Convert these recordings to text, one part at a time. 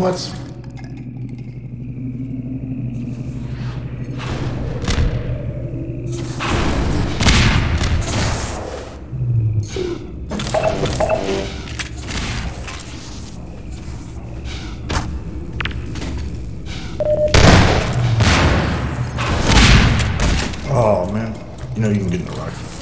What? Oh man, you know you can get in the rifle.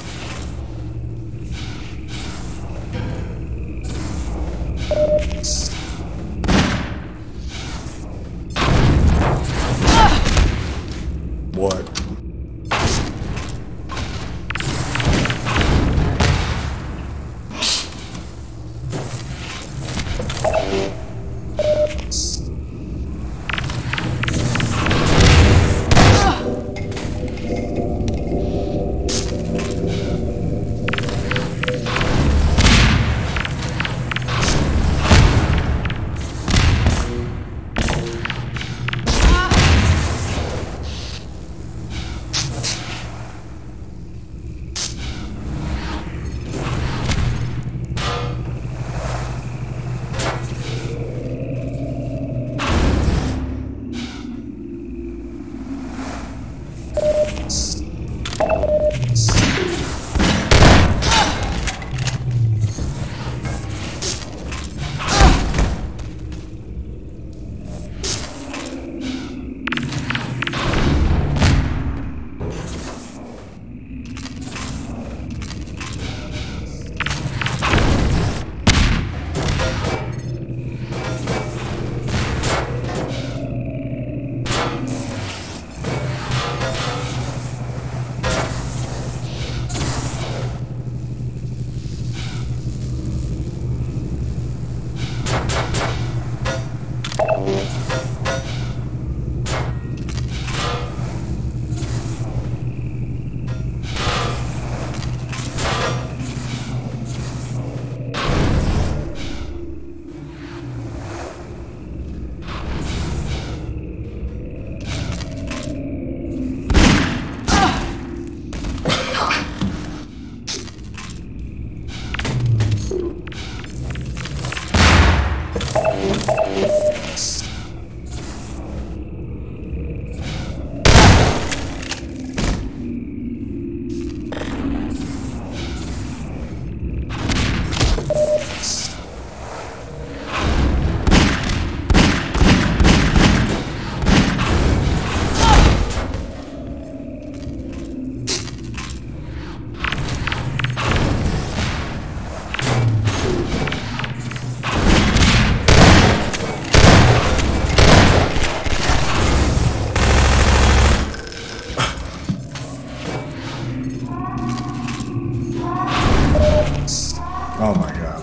Oh my god.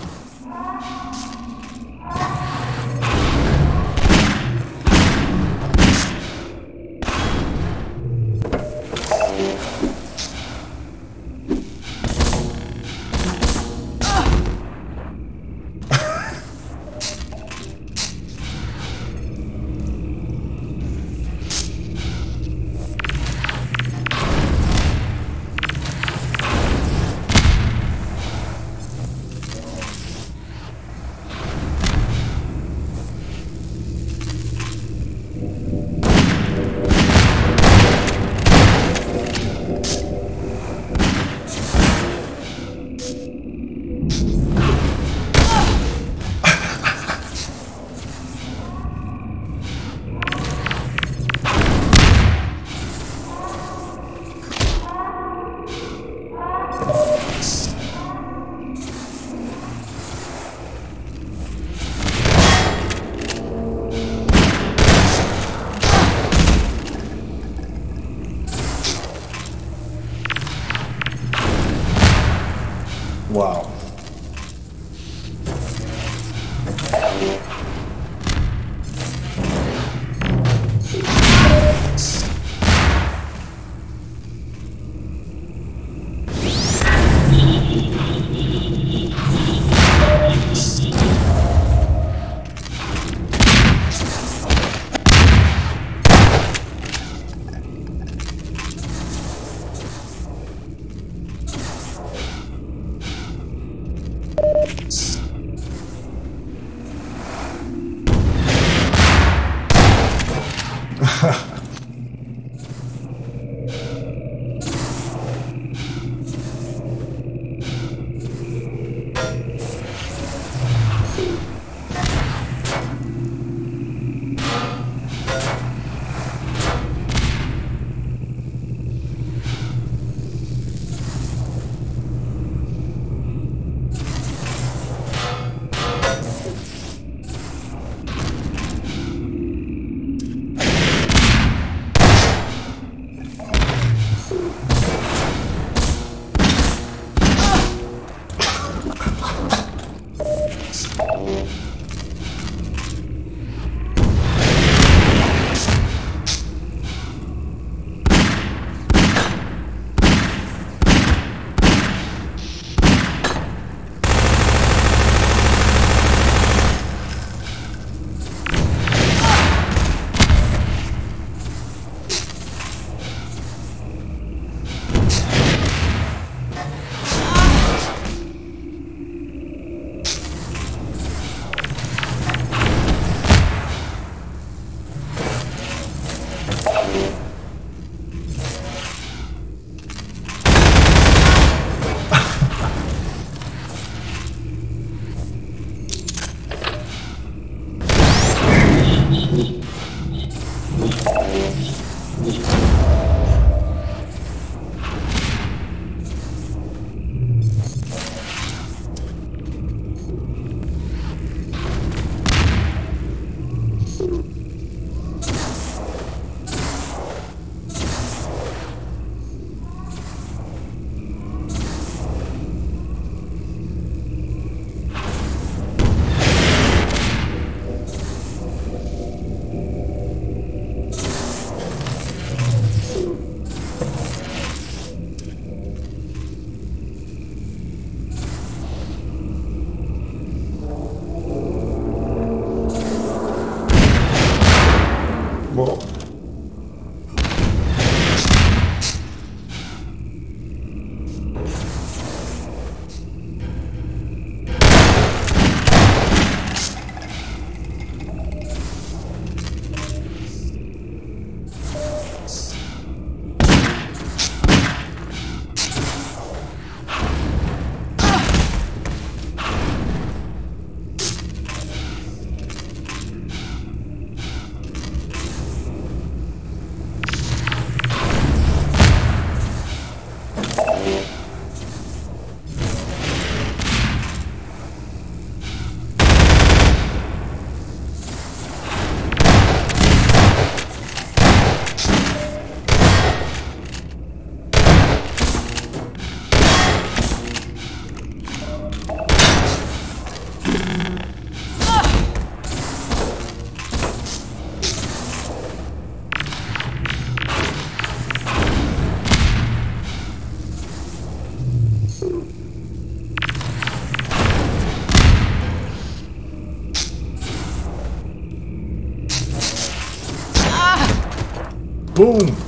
Boom.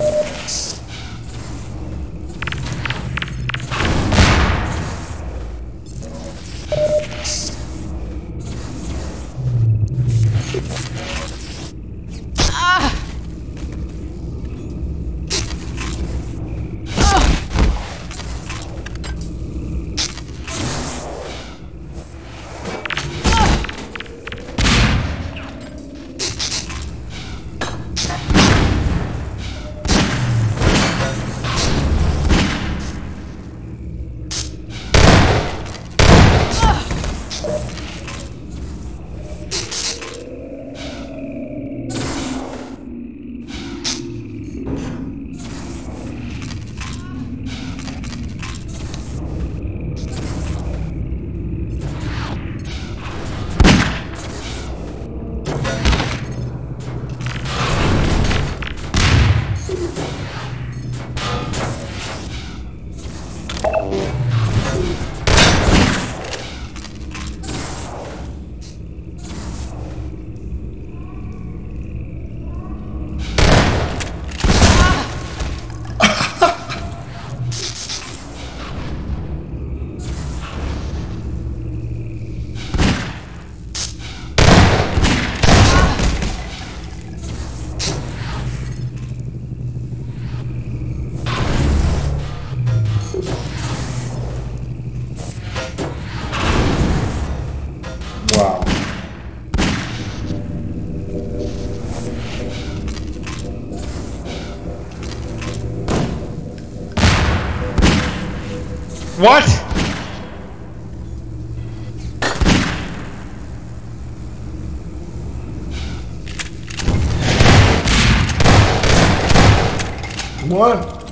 you What? Come